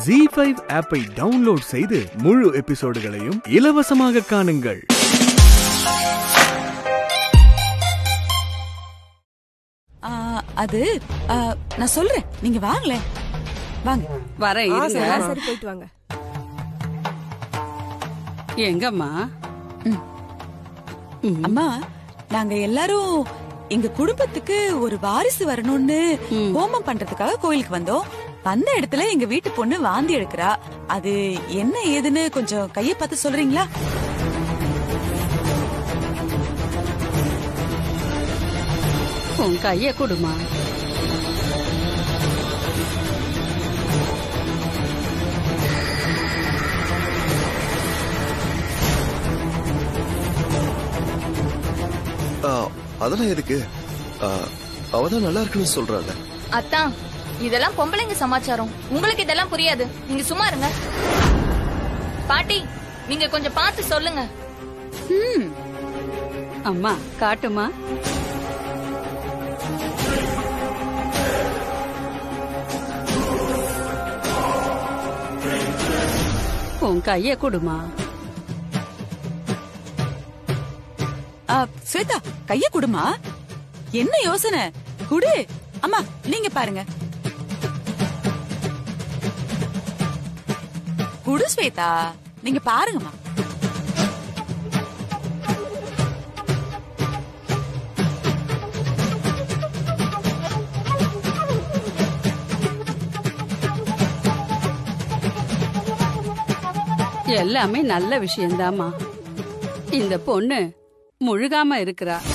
G five ஆப்பை download செய்து முழு எபிசோடுகளையும் இலவசமாக காணுங்கள். ஆ, அது நான் சொல்றேன். நீங்க வாங்களேன் வாங்க. சரி, சரி போயிட்டு வாங்க. எங்கம்மா? அம்மா நாங்க எல்லாரும் எங்க குடும்பத்துக்கு ஒரு வாரிசு வரணும்னு ஹோமம் பண்றதுக்காக கோயிலுக்கு வந்தோம். வந்த இடத்துல எங்க வீட்டு பொண்ணு வாந்தி எடுக்கிறா. அது என்ன ஏதுன்னு கொஞ்சம் கைய பார்த்து சொல்றீங்களா? உன் கைய கொடுமா. ஆ, அதெல்லாம் எதுக்கு? அவதான் நல்லா இருக்குன்னு சொல்றாங்க. அத்தான் இதெல்லாம் பொம்பளைங்க சமாச்சாரம். உங்களுக்கு இதெல்லாம் புரியாது. நீங்க சும்மா இருங்க. பாட்டி நீங்க கொஞ்சம் பார்த்து சொல்லுங்க. அம்மா காட்டுமா? உன் கைய கொடுமா. ஸ்வேதா கைய குடுமா? என்ன யோசனை? குடு. அம்மா நீங்க பாருங்க. குடு ஸ்வேதா. நீங்க பாருங்கம்மா. எல்லாமே நல்ல விஷயம்தாம்மா. இந்த பொண்ணு முழுகாம இருக்கிறா.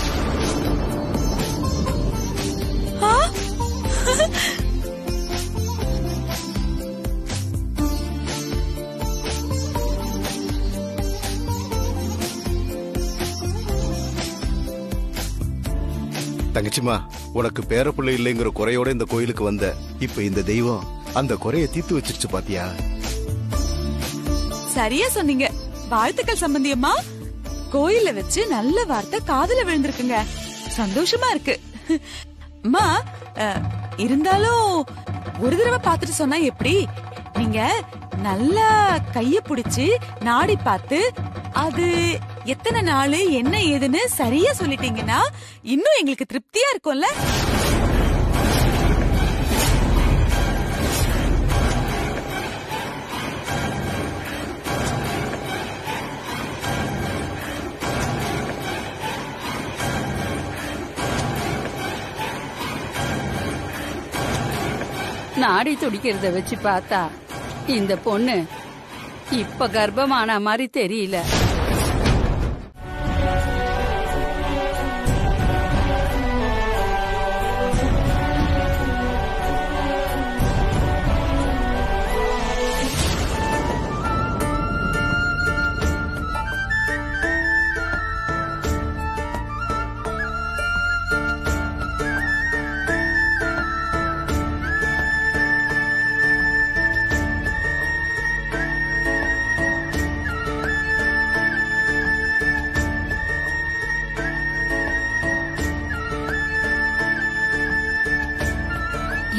தங்கச்சிமா உனக்கு பேரப்புள்ள இல்லைங்கிற குறையோட இந்த கோயிலுக்கு வந்த இப்ப இந்த தெய்வம் அந்த குறைய தீர்த்து வச்சிருச்சு பாத்தியா? சரியா சொன்னீங்க. வாழ்த்துக்கள் சம்பந்தியம்மா. கோயில வச்சு நல்ல வார்த்தை காதுல விழுந்திருக்குங்க. சந்தோஷமா இருக்கு. அம்மா அஹ், இருந்தாலும் ஒரு தடவை பாத்துட்டு சொன்னா எப்படி? நீங்க நல்லா கைய புடிச்சு நாடி பார்த்து அது எத்தனை நாள் என்ன ஏதுன்னு சரியா சொல்லிட்டீங்கன்னா இன்னும் எங்களுக்கு திருப்தியா இருக்கும்ல? நாடி துடிக்கிறத வச்சு பார்த்தா இந்த பொண்ணு இப்ப கர்ப்பமான மாதிரி தெரியல.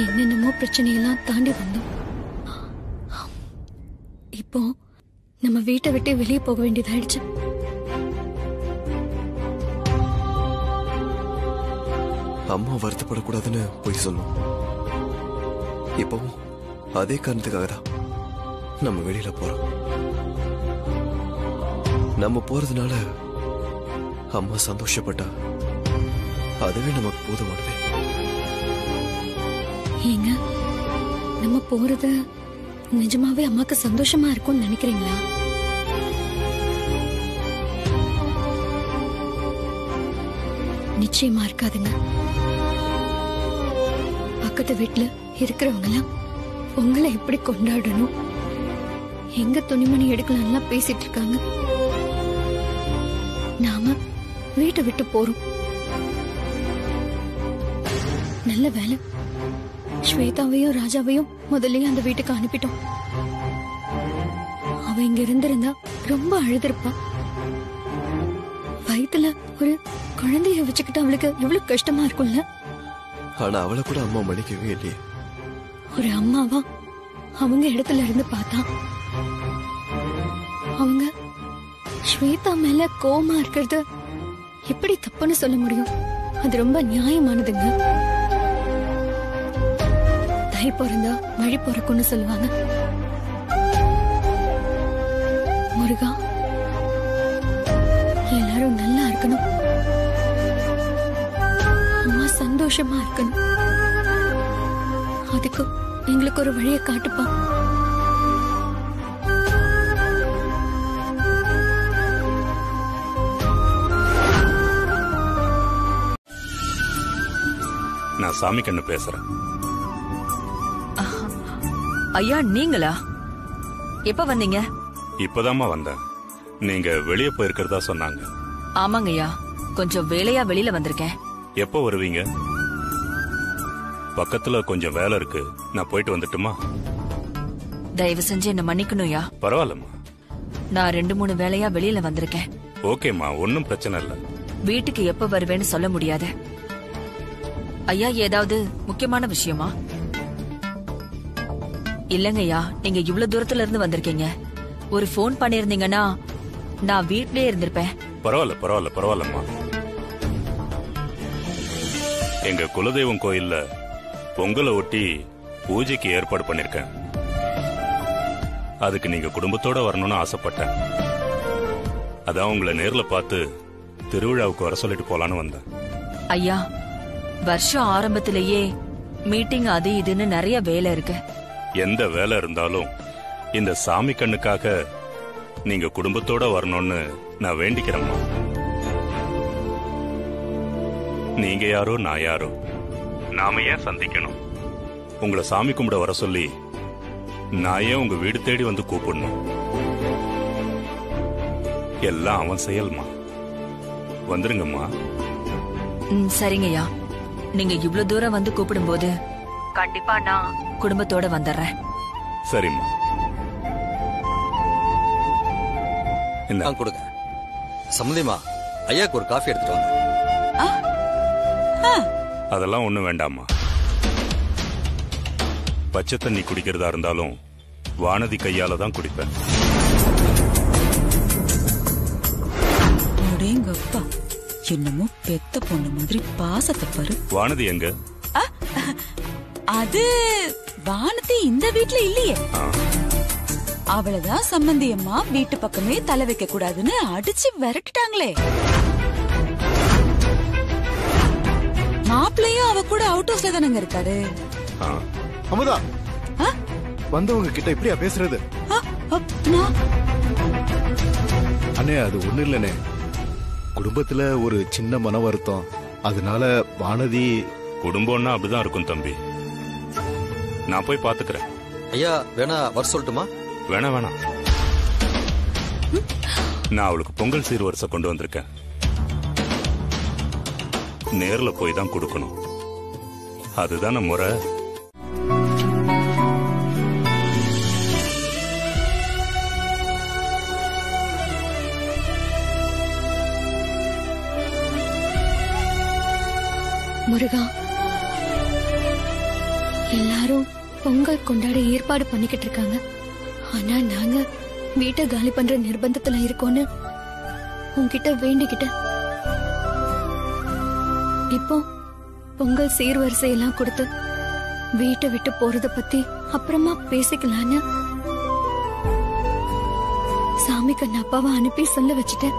என்னென்னமோ பிரச்சனையெல்லாம் தாண்டி வந்தோம். இப்போ நம்ம வீட்டை விட்டு வெளியே போக வேண்டியதாயிடுச்சு. அம்மா வருத்தப்படக்கூடாதுன்னு போய் சொல்லும் இப்பவும் அதே காரணத்துக்காக தான் நம்ம வெளியில போறோம். நம்ம போறதுனால அம்மா சந்தோஷப்பட்டா அதுவே நமக்கு போதுமானது. ஏங்க நம்ம போறது நிஜமாவே அம்மாக்கு சந்தோஷமா இருக்கும்னு நினைக்கிறீங்களா? நிச்சயமா இருக்காதுங்க. பக்கத்து வீட்டுல இருக்கிறவங்க எல்லாம் உங்களை எப்படி கொண்டாடணும்? எங்க துணிமணி எடுக்கலாம்லாம் பேசிட்டு இருக்காங்க. நாம வீட்டை விட்டு போறோம். நல்ல வேலை. ஸ்வேதாவையும் ராஜாவையும் முதல்லயே அந்த வீட்டுக்கு அனுப்பிட்டோம். அவ இங்க இருந்திருந்தா ரொம்ப அழுதுருப்பா. வயித்துல ஒரு குழந்தைய வச்சுக்கிட்டு அவளுக்கு எவ்வளவு கஷ்டமா இருக்கும்ல? ஆனா அவளை கூட அம்மா மன்னிக்கவே இல்லையே. ஒரு அம்மாவா அவங்க இடத்துல இருந்து பார்த்தா. அவங்க ஸ்வேதா மேல கோமா இருக்கிறது எப்படி தப்புன்னு சொல்ல முடியும்? அது ரொம்ப நியாயமானதுங்க. தை பிறந்தா வழி பிறக்கும்னு சொல்லுவாங்க. முருகா எல்லாரும் நல்லா இருக்கணும். அம்மா சந்தோஷமா இருக்கணும். அதுக்கு எங்களுக்கு ஒரு வழியை காட்டுப்பா. நான் சாமி கண்ணு பேசுறேன். ஐயா நீங்களா? எப்ப வந்தீங்க? இப்பதாம்மா வந்தேன். நீங்க வெளியே போயிருக்கிறதா சொன்னாங்க. ஆமாங்க ஐயா கொஞ்சம் வேலையா வெளியில வந்திருக்கேன். எப்போ வருவீங்க? பக்கத்துல கொஞ்சம் வேலை இருக்கு. நான் போயிட்டு வந்துட்டுமா? தயவு செஞ்சு என்ன மன்னிக்கணும் ஐயா பரவாயில்லம்மா. நான் ரெண்டு மூணு வேலையா வெளியில வந்திருக்கேன். ஓகேம்மா ஒன்னும் பிரச்சனை இல்ல. வீட்டுக்கு எப்ப வருவேன்னு சொல்ல முடியாது. ஐயா ஏதாவது முக்கியமான விஷயமா? இல்லங்க ஐயா நீங்க இவ்வளவு தூரத்துல இருந்து வந்திருக்கீங்க. ஒரு ஃபோன் பண்ணிருந்தீங்கன்னா நான் வீட்லயே இருந்திருப்பேன். பரவாயில்ல பரவாயில்ல பரவாயில்லம்மா. எங்க குலதெய்வம் கோயில்ல பொங்கலை ஒட்டி பூஜைக்கு ஏற்பாடு பண்ணிருக்கேன். அதுக்கு நீங்க குடும்பத்தோட வரணும்னு ஆசைப்பட்டேன். அதான் உங்களை நேர்ல பார்த்து திருவிழாவுக்கு வர சொல்லிட்டு போலான்னு வந்தேன். ஐயா வருஷம் ஆரம்பத்திலேயே மீட்டிங் அது இதுன்னு நிறைய வேலை இருக்கு. எந்த வேலை இருந்தாலும் இந்த சாமி கண்ணுக்காக நீங்க குடும்பத்தோட வரணும்னு நான் வேண்டிக்கிறேம்மா. நீங்க யாரோ நான் யாரோ? நாம ஏன் சந்திக்கணும்? உங்களை சாமி கும்பிட வர சொல்லி நான் ஏன் உங்க வீடு தேடி வந்து கூப்பிடணும்? எல்லாம் அவன் செயல்மா? வந்துருங்கம்மா. சரிங்கய்யா. நீங்க இவ்வளவு தூரம் வந்து கூப்பிடும்போது கண்டிப்பா நான் குடும்பத்தோட வந்துடுறேன். சரிம்மா. ஆ கொடுங்க. சம்மந்திமா ஐயாக்கு ஒரு காஃபி எடுத்துட்டு வாங்க. அதெல்லாம் ஒண்ணும் வேண்டாமா பச்சை தண்ணி குடிக்கிறதா இருந்தாலும் வானதி கையால தான் குடிப்பேன் என்னமோ பெத்த பொண்ணு மாதிரி பாசத்தை பாரு. வானதி எங்க? அது வானதி இந்த வீட்ல இல்லையே. அவளதான் சம்பந்தி அம்மா வீட்டு பக்கமே தலை வைக்க கூடாதுன்னு அடிச்சு விரட்டிட்டாங்களே. மாப்பிள்ளையும் அவ கூட அவுட் ஹவுஸ்ல தானங்க இருக்காரு. ஆ. அமுதா. ஆ? வந்தவங்க கிட்ட இப்படியா பேசுறது? அண்ணே அது ஒண்ணு இல்லனே குடும்பத்துல ஒரு சின்ன மன வருத்தம். அதனால வானதி குடும்பம்னா அப்படிதான் இருக்கும் தம்பி. நான் போய் பாத்துக்கிறேன். ஐயா வேணா வர சொல்லட்டுமா? வேணாம் வேணாம் நான் அவளுக்கு பொங்கல் சீர்வரிசை கொண்டு வந்திருக்கேன். நேர்ல போய் தான் கொடுக்கணும். அதுதானே முறை. முருகா பொங்கல் கொண்டாட ஏற்பாடு பண்ணிக்கிட்டு இருக்காங்க. ஆனா நாங்க வீட்டை காலி பண்ற நிர்பந்தத்துல இருக்கோன்னு உன்கிட்ட வேண்டிக்கிட்டேன். இப்போ பொங்கல் சீர்வரிசை எல்லாம் கொடுத்து வீட்டை விட்டு போறத பத்தி அப்புறமா பேசிக்கலான்னு சாமி கண்ண அப்பாவை அனுப்பி சொல்ல வச்சுட்டேன்.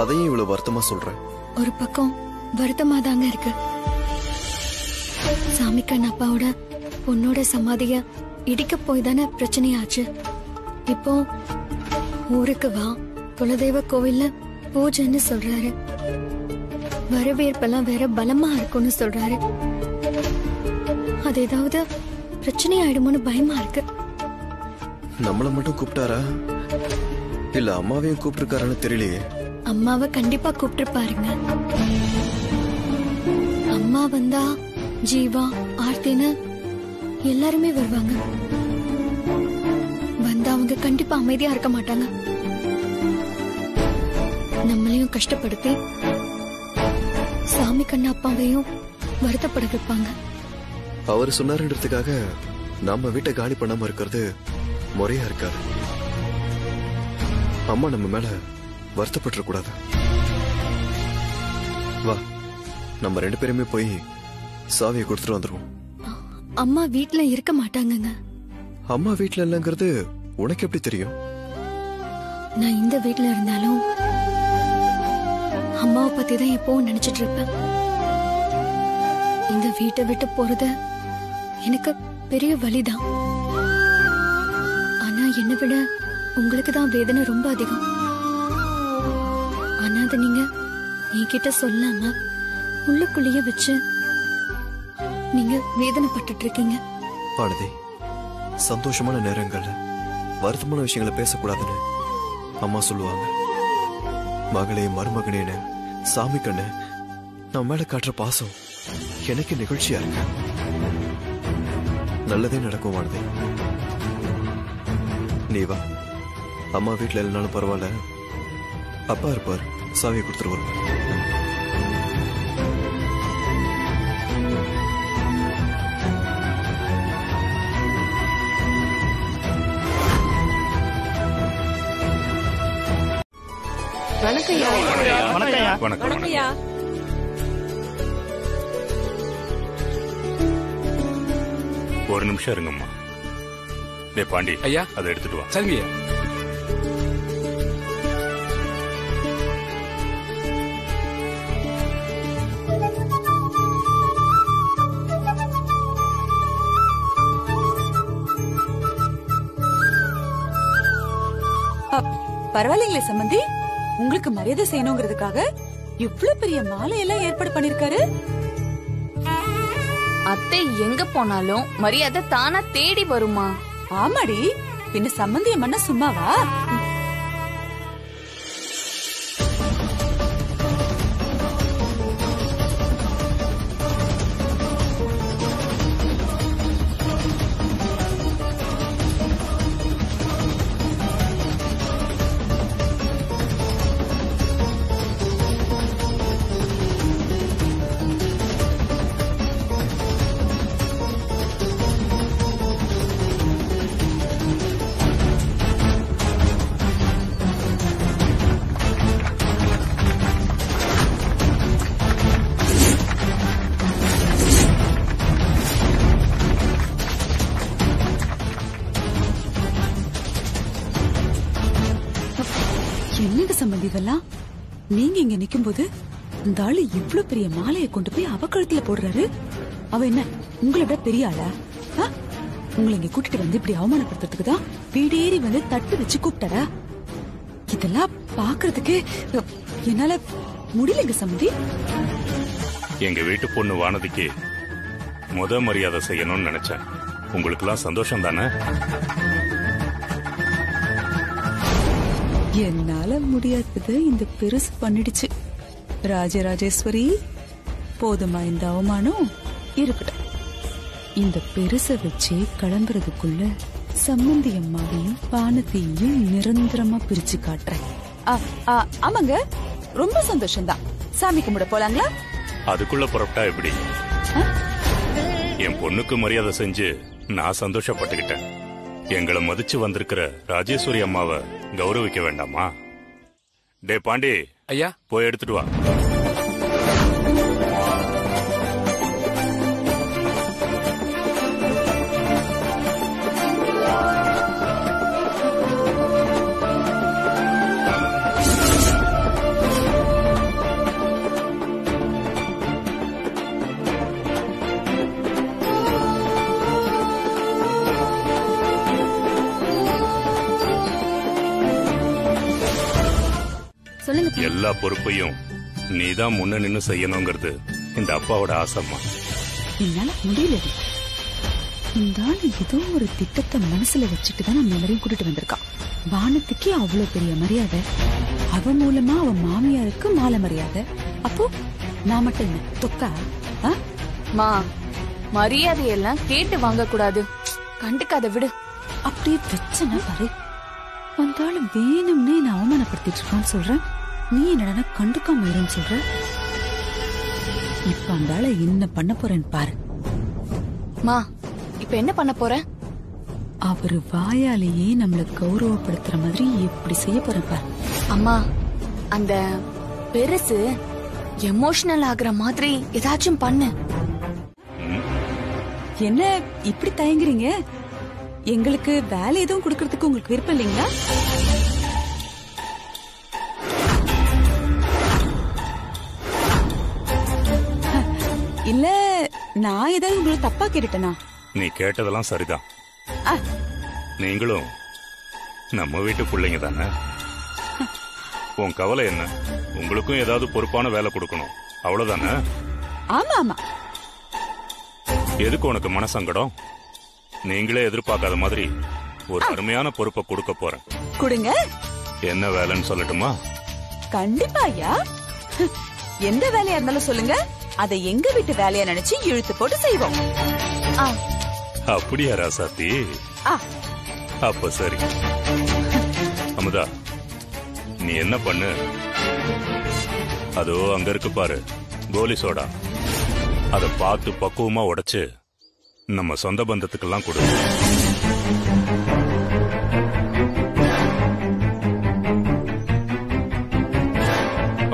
அதையும் இவ்வளவு வருத்தமா சொல்றேன். ஒரு பக்கம் வருத்தமா தாங்க இருக்கு சாமிக்கண்ண அப்பாவோட பொண்ணோட சமாதிய இடிக்க போய் தானே பிரச்சனையாச்சு. இப்போ ஊருக்கு வா குலதெய்வ கோவில்ல பூஜைன்னு சொல்றாரு. வரவேற்பெல்லாம் வேற பலமா இருக்கும்னு சொல்றாரு. அது ஏதாவது பிரச்சனை ஆயிடுமோன்னு பயமா இருக்கு. நம்மள மட்டும் கூப்பிட்டாரா? இல்ல அம்மாவையும் கூப்பிட்டுருக்காரான்னு தெரியலையே. அம்மாவை கண்டிப்பா கூப்பிட்டுருப்பாருங்க. அம்மா வந்தா ஜீவா ஆர்த்தின்னு எல்லாருமே வருவாங்க. வந்தா அவங்க கண்டிப்பா அமைதியா இருக்க மாட்டாங்க. நம்மளையும் கஷ்டப்படுத்தி சாமி கண்ண அப்பாவையும் வருத்தப்பட வைப்பாங்க. அவர் சொன்னாருன்றதுக்காக நம்ம வீட்டை காலி பண்ணாம இருக்கிறது முறையா இருக்காது. அம்மா நம்ம மேல வருத்தப்பட்டுற கூடாது வா. நம்ம ரெண்டு பேருமே போய் சாவியை கொடுத்துட்டு வந்துருவோம். அம்மா வீட்ல இருக்க மாட்டாங்கங்க. அம்மா வீட்ல இல்லைங்கிறது உனக்கு எப்படி தெரியும்? நான் இந்த வீட்ல இருந்தாலும் அம்மாவை பத்தி தான் எப்பவும் நினைச்சிட்டு இருப்பேன். இந்த வீட்டை விட்டு போறது எனக்கு பெரிய வலிதான் ஆனா என்னை விட உங்களுக்கு தான் வேதனை ரொம்ப அதிகம். ஆனா அதை நீங்க என்கிட்ட சொல்லாம உள்ளுக்குள்ளேயே வச்சு நீங்க வேதனைப்பட்டு இருக்கீங்க பாரதி சந்தோஷமான நேரங்கள்ல வருத்தமான விஷயங்களை பேசக்கூடாதுன்னு அம்மா சொல்லுவாங்க. மகளே மருமகனேன்னு சாமி கண்ணு நம்ம மேல காட்டுற பாசம் எனக்கு நிகழ்ச்சியா இருக்கு. நல்லதே நடக்கும் வானதி. நீ வா. அம்மா வீட்டுல இல்லைனாலும் பரவாயில்ல. அப்பா இருப்பார் சாவியை கொடுத்துட்டு வருவார். வணக்கம் ஒரு நிமிஷம் இருங்கம்மா. டே பாண்டி. ஐயா. அதை எடுத்துட்டு வா. சரிங்கய்யா. அப், பரவாயில்லைங்களே சம்பந்தி. உங்களுக்கு மரியாதை செய்யணுங்கிறதுக்காக இவ்ளோ பெரிய மாலை எல்லாம் ஏற்பாடு பண்ணிருக்காரு? அத்தை எங்க போனாலும் மரியாதை தானா தேடி வருமா? ஆமாடி பின்ன சம்பந்தியம் பண்ண சும்மாவா? என்னங்க சம்பந்தி இதெல்லாம்? நீங்க இங்க நிக்கும்போது இந்த ஆளு இவ்வளவு பெரிய மாலையை கொண்டு போய் அவ கழுத்துல போடுறாரு? அவ என்ன உங்களை விட பெரிய ஆளா? ஆ? உங்களை இங்க கூட்டிட்டு வந்து இப்படி அவமானப்படுத்துறதுக்கு தான் வீடேறி வந்து தட்டு வச்சு கூப்பிட்டாரா? இதெல்லாம் பாக்குறதுக்கு என்னால முடியலங்க சம்பந்தி. எங்க வீட்டு பொண்ணு வானதிக்கு முத மரியாதை செய்யணும்னு நினைச்சேன். உங்களுக்கெல்லாம் சந்தோஷம் தானே என்னால முடியாதது இந்த பெருசு பண்ணிடுச்சு. ராஜராஜேஸ்வரி போதுமா இந்த அவமானம்? இருக்கட்டும். இந்த பெருச வச்சு கிளம்புறதுக்குள்ள சம்மந்தி அம்மாவையும் பானத்தையும் நிரந்தரமா பிரிச்சு காட்டுறேன். ஆ, ஆ, ஆமாங்க. ரொம்ப சந்தோஷம்தான். சாமி கும்பிட போலாங்களா? அதுக்குள்ள புறப்பட்டா எப்படி? என் பொண்ணுக்கு மரியாதை செஞ்சு நான் சந்தோஷப்பட்டுக்கிட்டேன். எங்களை மதிச்சு வந்திருக்கிற ராஜேஸ்வரி அம்மாவை கௌரவிக்க வேண்டாமா? டே பாண்டி. ஐயா. போய் எடுத்துட்டு வா. எல்லா பொறுப்பையும் நீதான் முன்ன நின்னு செய்யணுங்கிறது இந்த அப்பாவோட ஆசைம்மா. என்னால முடியலடி இந்த ஆள் ஏதோ ஒரு திட்டத்தை மனசுல வச்சுட்டு தான் நம்ம எல்லாரையும் கூட்டிட்டு வந்திருக்கான். வானத்துக்கே அவ்வளவு பெரிய மரியாதை. அவ மூலமா அவ மாமியாருக்கு மாலை மரியாதை. அப்போ நான் மட்டும் என்ன தொக்கா? ஆ? மா மரியாதையெல்லாம் கேட்டு வாங்க கூடாது கண்டுக்காத விடு. அப்படியே பிரச்சனை பாரு. அந்த ஆளு வேணும்னே நான் அவமானப்படுத்திட்டு இருக்கான்னு சொல்றேன். நீ என்னடா கண்டுக்காம இருன்னு சொல்ற? இப்ப அந்த ஆளை என்ன பண்ண போறேன்னு பாரு. மா இப்ப என்ன பண்ண போற? அவரு வாயாலேயே நம்மள கௌரவப்படுத்துற மாதிரி எப்படி செய்ய போறேன் பாரு. அம்மா அந்த பெருசு எமோஷனல் ஆகுற மாதிரி ஏதாச்சும் பண்ணு. என்ன இப்படி தயங்குறீங்க? எங்களுக்கு வேலை எதுவும் கொடுக்கறதுக்கு உங்களுக்கு விருப்பம் இல்லைங்களா? நான் ஏதாவது உங்களை தப்பா கேட்டுட்டேனா? நீ கேட்டதெல்லாம் சரிதான். நீங்களும் நம்ம வீட்டு பிள்ளைங்க தானே? உன் கவலை என்ன? உங்களுக்கும் ஏதாவது பொறுப்பான வேலை கொடுக்கணும். அவ்வளவுதானே? ஆமா ஆமா. எதுக்கு உனக்கு மனசங்கடம்? நீங்களே எதிர்பார்க்காத மாதிரி ஒரு அருமையான பொறுப்பை கொடுக்க போறேன். கொடுங்க. என்ன வேலைன்னு சொல்லட்டுமா? கண்டிப்பா ஐயா. எந்த வேலையா இருந்தாலும் சொல்லுங்க. அதை எங்க வீட்டு வேலையா நினைச்சு இழுத்து போட்டு செய்வோம். ஆ, அப்படியா ராசாத்தி? ஆ, அப்ப சரி. அமுதா நீ என்ன பண்ணு? அதோ அங்க இருக்கு பாரு. கோலி சோடா. அத பார்த்து பக்குவமா உடைச்சு நம்ம சொந்த பந்தத்துக்கெல்லாம் கொடு.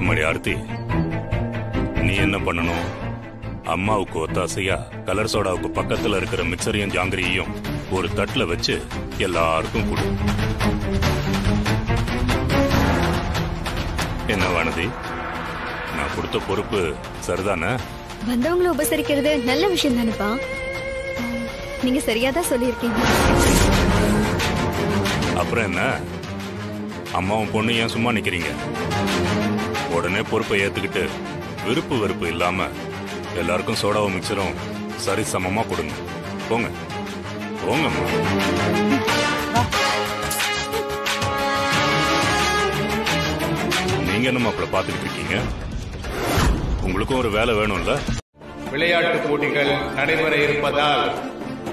அம்மாடி ஆர்த்தி. நீ என்ன பண்ணணும்? அம்மாவுக்கு ஒத்தாசையா கலர் சோடாவுக்கு பக்கத்துல இருக்கிற மிக்சரையும் ஜாங்கிரியையும் ஒரு தட்டுல வச்சு எல்லாருக்கும் கொடு. என்ன வானதி? நான் கொடுத்த பொறுப்பு சரிதானே? வந்தவங்களை உபசரிக்கிறது நல்ல விஷயம் தானேப்பா. நீங்க சரியா தான் சொல்லியிருக்கீங்க. அப்புறம் என்ன? அம்மாவும் பொண்ணு ஏன் சும்மா நிக்கிறீங்க? உடனே பொறுப்பை ஏத்துக்கிட்டு விருப்பு வெறுப்பு இல்லாம எல்லாருக்கும் சோடாவும் மிக்சரும் சரி சமமா கொடுங்க. போங்க. போங்கம்மா. நீங்க என்ன அப்படி பாத்துக்கிட்டு இருக்கீங்க? உங்களுக்கும் ஒரு வேலை வேணும்ல? விளையாட்டு போட்டிகள் நடைபெற இருப்பதால்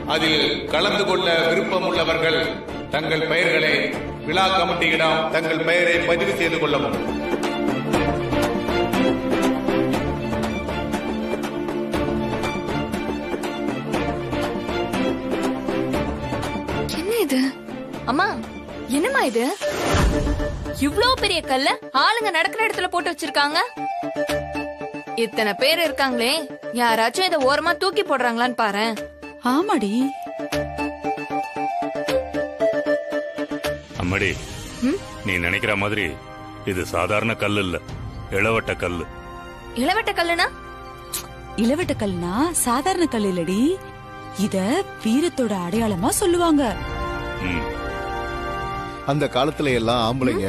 அதில் கலந்து கொள்ள விருப்பம் உள்ளவர்கள் தங்கள் பெயர்களை விழா கமிட்டியிடம் தங்கள் பெயரை பதிவு செய்து கொள்ளவும். இது? இவ்ளோ பெரிய கல்ல ஆளுங்க நடக்கிற இடத்துல போட்டு வச்சிருக்காங்க? இத்தனை பேர் இருக்காங்களே யாராச்சும் இத ஓரமா தூக்கி போடுறாங்களான்னு பாரேன். ஆமாடி. அம்மாடி ம்? நீ நினைக்கிற மாதிரி இது சாதாரண கல் இல்ல இளவட்ட கல்லு. இளவட்ட கல்லுனா? இளவட்ட கல்னா சாதாரண கல் இல்லடி. இத வீரத்தோட அடையாளமா சொல்லுவாங்க. ம். அந்த காலத்துல எல்லாம் ஆம்பளைங்க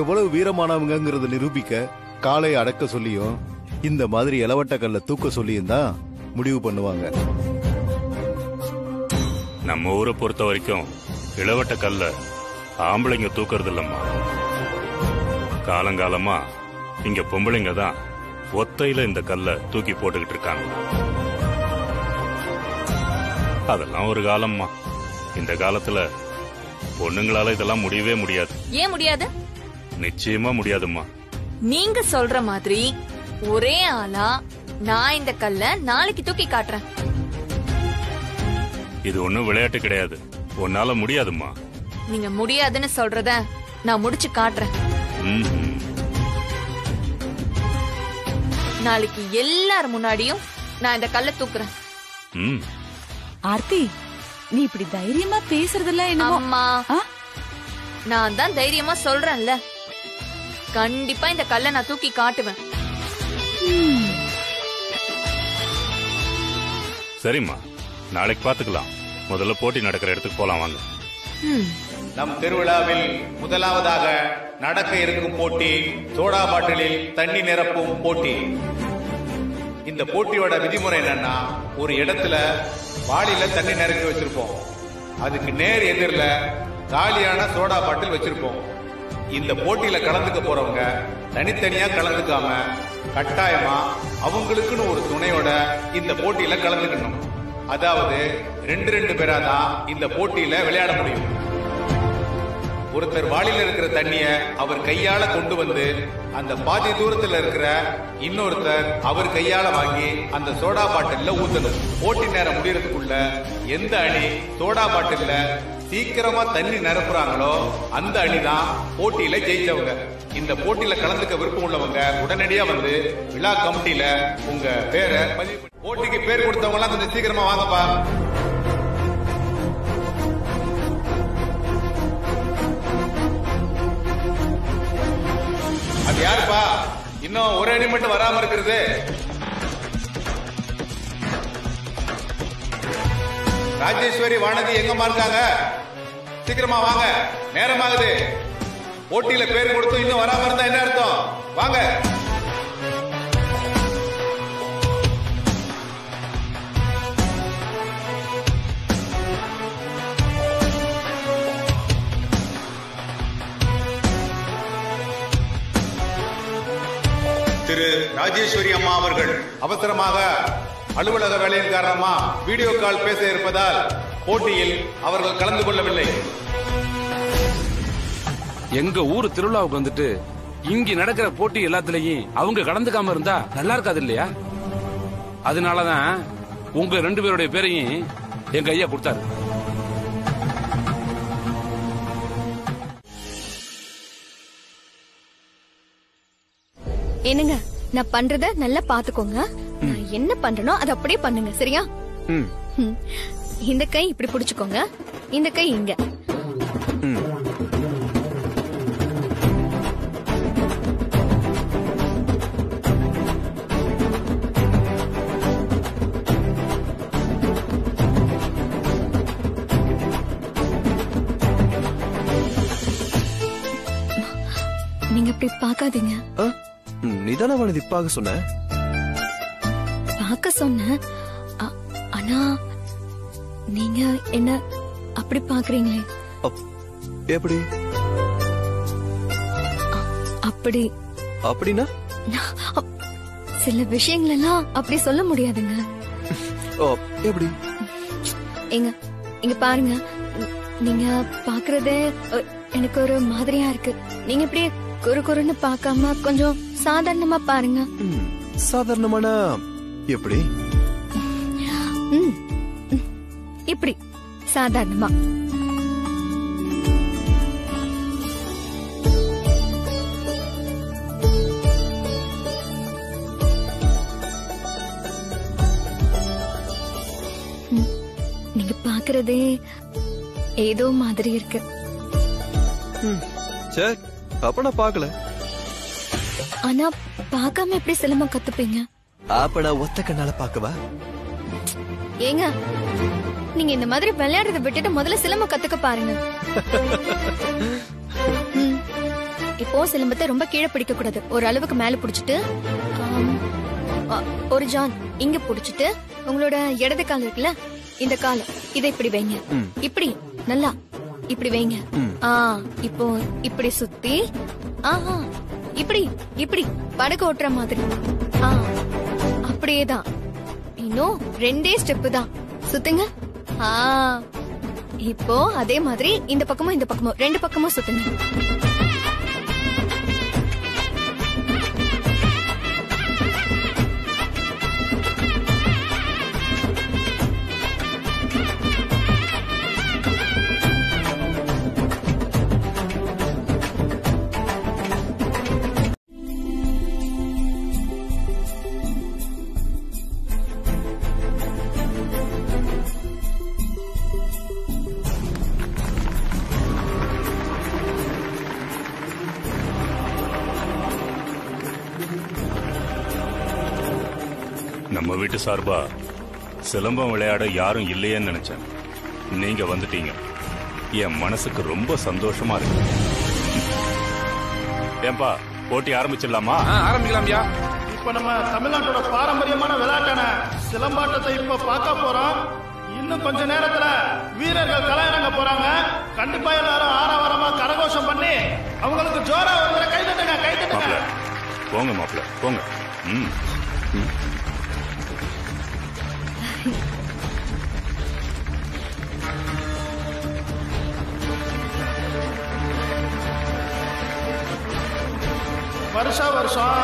எவ்வளவு வீரமானவங்கிறத நிரூபிக்க காலை அடக்க சொல்லியும் இந்த மாதிரி இளவட்ட கல்ல தூக்க சொல்லியும் தான் முடிவு பண்ணுவாங்க. நம்ம ஊரை பொறுத்த வரைக்கும் இளவட்ட கல்ல ஆம்பளைங்க தூக்கறது இல்லம்மா காலங்காலமா இங்க பொம்பளைங்க தான் ஒத்தையில இந்த கல்ல தூக்கி போட்டுக்கிட்டு இருக்காங்க. அதெல்லாம் ஒரு காலம்மா. இந்த காலத்துல பொண்ணுங்களால இதெல்லாம் முடியவே முடியாது. ஏன் முடியாது? நிச்சயமா முடியாதும்மா. நீங்க சொல்ற மாதிரி ஒரே ஆளா நான் இந்த கல்ல நாளைக்கு தூக்கி காட்டுறேன். இது ஒண்ணும் விளையாட்டு கிடையாது. உன்னால முடியாதும்மா. நீங்க முடியாதுன்னு சொல்றத நான் முடிச்சு காட்டுறேன். ம்ஹும். நாளைக்கு எல்லார் முன்னாடியும் நான் இந்த கல்ல தூக்குறேன். ம். ஆர்த்தி நீ இப்படி தைரியமா பேசுறதெல்லாம் என்னமோ? அம்மா. ஆ? நான் தான் தைரியமா சொல்றேன்ல. கண்டிப்பா இந்த கல்ல நான் தூக்கி காட்டுவேன். சரிம்மா. நாளைக்கு பாத்துக்கலாம் முதல்ல போட்டி நடக்கிற இடத்துக்கு போலாம் வாங்க. ம். நம் திருவிழாவில் முதலாவதாக நடக்க இருக்கும் போட்டி சோடா பாட்டிலில் தண்ணி நிரப்பும் போட்டி. இந்த போட்டியோட விதிமுறை என்னன்னா ஒரு இடத்துல வாளியில தண்ணி நிரப்பி வச்சிருப்போம். அதுக்கு நேர் எதிரில் காலியான சோடா பாட்டில் வச்சிருப்போம். இந்த போட்டியில கலந்துக்க போறவங்க தனித்தனியா கலந்துக்காம கட்டாயமா அவங்களுக்குன்னு ஒரு துணையோட இந்த போட்டியில கலந்துக்கணும். அதாவது ரெண்டு ரெண்டு பேரா தான் இந்த போட்டியில விளையாட முடியும். ஒருத்தர் வாளியில் இருக்கிற தண்ணிய அவர் கையால கொண்டு வந்து அந்த பாதி தூரத்துல இருக்கிற இன்னொருத்தர் அவர் கையால வாங்கி அந்த சோடா பாட்டில்ல ஊத்தணும். போட்டி நேரம் முடியறதுக்குள்ள எந்த அணி சோடா பாட்டில்ல சீக்கிரமா தண்ணி நிரப்புறாங்களோ அந்த அணி தான் போட்டியில ஜெயிச்சவங்க. இந்த போட்டியில கலந்துக்க விருப்பம் உள்ளவங்க உடனடியா வந்து விழா கமிட்டியில உங்க பேரை பதிவு போட்டிக்கு பேர் கொடுத்தவங்க எல்லாம் கொஞ்சம் சீக்கிரமா வாங்கப்பா. யாருப்பா? இன்னும் ஒரு அடி மட்டும் வராம இருக்கிறது. ராஜேஸ்வரி வானதி எங்கம்மா இருக்காங்க? சீக்கிரமா வாங்க. நேரமாகுது. போட்டியில பேர் கொடுத்து இன்னும் வராம இருந்தா என்ன அர்த்தம்? வாங்க. திரு ராஜேஸ்வரி அம்மா அவர்கள் அவசரமாக அலுவலக வேலையின் காரணமா வீடியோ கால் பேச இருப்பதால் போட்டியில் அவர்கள் கலந்து கொள்ளவில்லை. எங்க ஊர் திருவிழாவுக்கு வந்துட்டு இங்க நடக்கிற போட்டி எல்லாத்துலயும் அவங்க கலந்துக்காம இருந்தா நல்லா இருக்காது இல்லையா? அதனாலதான் உங்க ரெண்டு பேருடைய பேரையும் எங்க ஐயா கொடுத்தாரு. நான் பண்றத நல்லா பாத்துக்கோங்க. நான் என்ன பண்றனோ அதை அப்படியே பண்ணுங்க சரியா. இந்த கை இப்படி புடிச்சுக்கோங்க. இந்த கை இங்க. நீங்க இப்படி பாக்காதீங்க நீதானே அவனை இப்பாக சொன்ன? பார்க்க சொன்னேன் அ- ஆனா நீங்க என்ன அப்படி பாக்குறீங்களே எப்படி? அப்படி. அப்படின்னா? சில விஷயங்கள் எல்லாம் அப்படி சொல்ல முடியாதுங்க. எப்படி? ஏங்க இங்க பாருங்க. நீங்க பாக்குறதே எனக்கு ஒரு மாதிரியா இருக்கு. நீங்க இப்படி குறு குறுன்னு பார்க்காம கொஞ்சம் சாதாரணமா பாருங்க சாதாரணமான எப்படி. இப்படி சாதாரணமா. நீங்க பாக்குறதே ஏதோ மாதிரி இருக்கு சரி அப்ப நான் பார்க்கல. ஆனா பார்க்காம எப்படி சிலம்பம் கத்துப்பீங்க? அப்ப நான் ஒத்த கண்ணால பார்க்கவா? ஏங்க நீங்க இந்த மாதிரி விளையாடுறத விட்டுட்டு முதல்ல சிலம்பம் கத்துக்க பாருங்க. இப்போ சிலம்பத்தை ரொம்ப கீழே பிடிக்க கூடாது. ஒரு அளவுக்கு மேல பிடிச்சிட்டு ஒரு ஜான் இங்க பிடிச்சிட்டு உங்களோட இடது கால் இருக்குல்ல இந்த கால் இதை இப்படி வைங்க. இப்படி நல்லா. இப்படி வைங்க. ஆ இப்போ இப்படி சுத்தி ஆஹா இப்படி இப்படி படகு ஓட்டுற மாதிரி. ஆ அப்படியேதான். இன்னும் ரெண்டே ஸ்டெப் தான். சுத்துங்க. ஆ இப்போ அதே மாதிரி இந்த பக்கமும் இந்த பக்கமும் ரெண்டு பக்கமும் சுத்துங்க. வீட்டு சார்பா சிலம்பம் விளையாட யாரும் இல்லையேன்னு நினைச்சேன். நீங்க வந்துட்டீங்க. என் மனசுக்கு ரொம்ப சந்தோஷமா இருக்கு. ஏன்பா போட்டி ஆரம்பிச்சிடலாமா? ஆரம்பிக்கலாம்யா இப்ப நம்ம தமிழ்நாட்டோட பாரம்பரியமான விளையாட்டான சிலம்பாட்டத்தை இப்ப பார்க்க போறோம். இன்னும் கொஞ்ச நேரத்துல வீரர்கள் கலையிறங்க போறாங்க. கண்டிப்பா எல்லாரும் ஆரவாரமா கரகோஷம் பண்ணி அவங்களுக்கு ஜோரா ஒரு முறை கை தட்டுங்க கை தட்டுங்க. மாப்பிள போங்க மாப்பிள போங்க. ம். வருஷா வருஷம்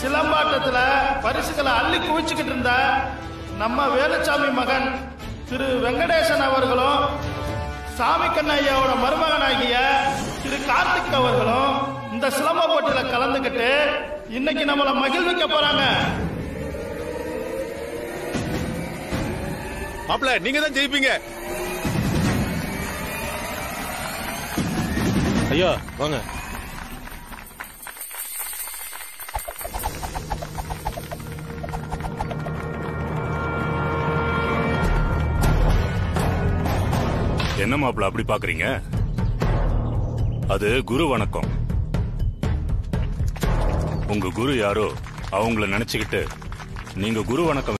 சிலம்பாட்டத்துல பரிசுகளை அள்ளி குவிச்சுக்கிட்டு இருந்த நம்ம வேலுச்சாமி மகன் திரு வெங்கடேசன் அவர்களும் சாமி கண்ணையாவோட மருமகனாகிய திரு கார்த்திக் அவர்களும் இந்த சிலம்ப போட்டியில கலந்துக்கிட்டு இன்னைக்கு நம்மள மகிழ்விக்க போறாங்க. மாப்பிள்ள நீங்க தான் ஜெயிப்பீங்க. ஐயா வாங்க. என்ன மாப்பிள்ள அப்படி பாக்குறீங்க? அது குரு வணக்கம். உங்க குரு யாரோ அவங்கள நினைச்சுக்கிட்டு நீங்க குரு வணக்கம்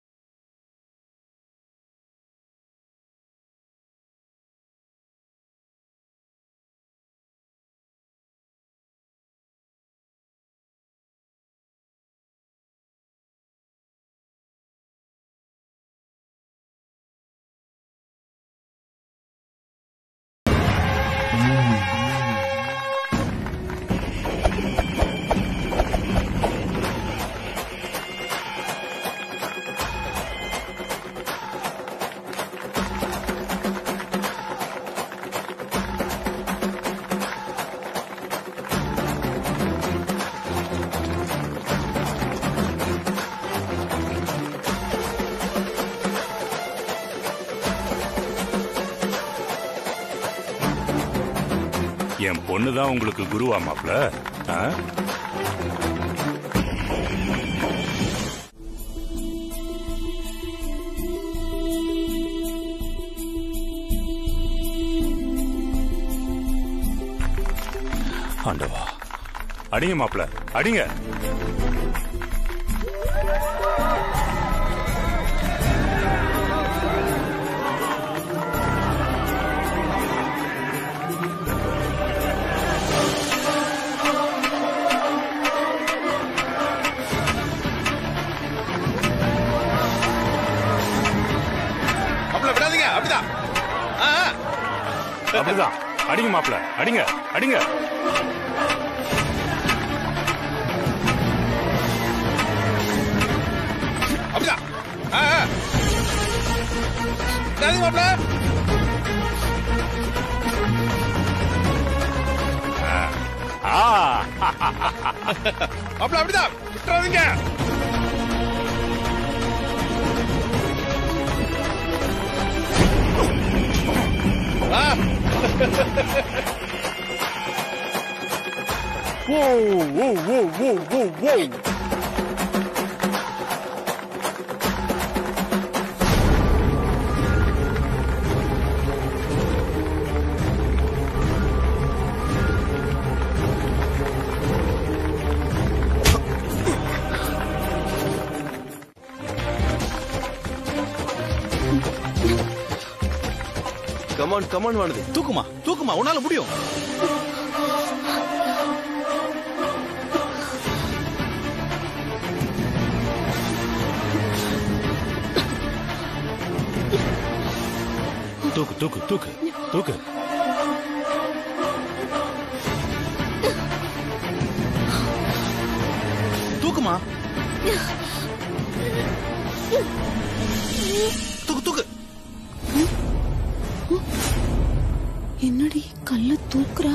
பொண்ணுதான் தான் உங்களுக்கு குருவா மாப்ள ஆண்டவா. அடிங்க மாப்பிள்ள அடிங்க. அதுதான் அடிங்க மாப்பிள அடிங்க அடிங்க. அப்படிதான். ஆ, ஆ. விடாதீங்க மாப்பிள்ள ஆ மாப்பிள்ள அப்படிதான் விட்டுறாதீங்க ஆ. ஓ ஓ ஓ ஓ ஓ ஓ come on come on Vanathi தூக்குமா தூக்குமா உன்னால முடியும். தூக்கு தூக்கு தூக்கு தூக்கு. தூக்குமா? கல்ல தூக்குறா?